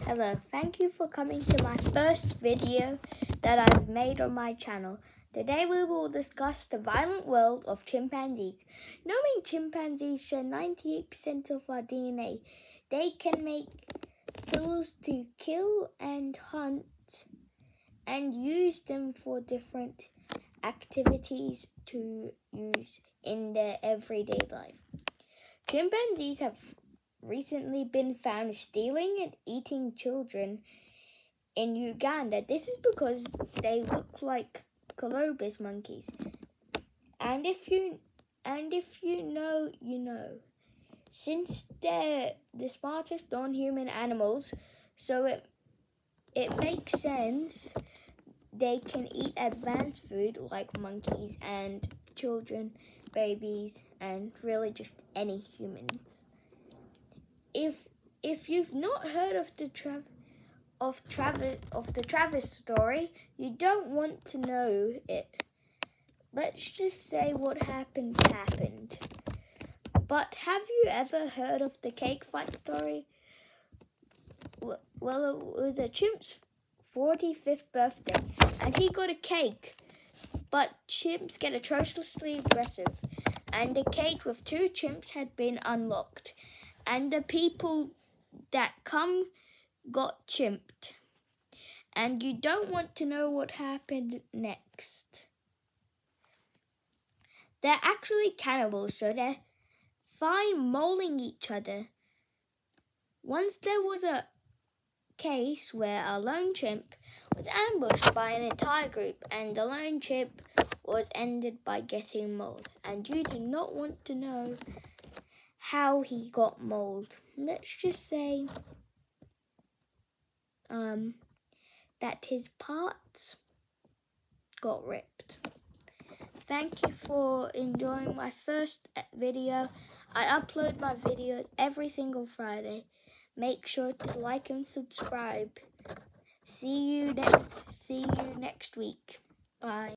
Hello, thank you for coming to my first video that I've made on my channel. Today we will discuss the violent world of chimpanzees. Knowing chimpanzees share 98% of our DNA, they can make tools to kill and hunt and use them for different activities to use in their everyday life. Chimpanzees have recently been found stealing and eating children in Uganda. This is because they look like colobus monkeys. And if you and if you know, you know. Since they're the smartest non-human animals, so it it makes sense they can eat advanced food like monkeys and children, babies, and really just any humans. If if you've not heard of the Trav of Travis of the Travis story, you don't want to know it. Let's just say what happened happened. But have you ever heard of the cake fight story? Well, it was a chimp's 45th birthday, and he got a cake. But chimps get atrociously aggressive, and the cake with two chimps had been unlocked, and the people that come got chimped. And you don't want to know what happened next. They're actually cannibals, so they're fine mauling each other. Once there was a case where a lone chimp was ambushed by an entire group and the lone chimp was ended by getting mauled. And you do not want to know how he got mauled. Let's just say um, that his parts got ripped. Thank you for enjoying my first video. I upload my videos every single Friday. Make sure to like and subscribe. See you next see you next week. Bye.